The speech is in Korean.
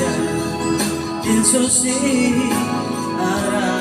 진짜 빈 소식 알아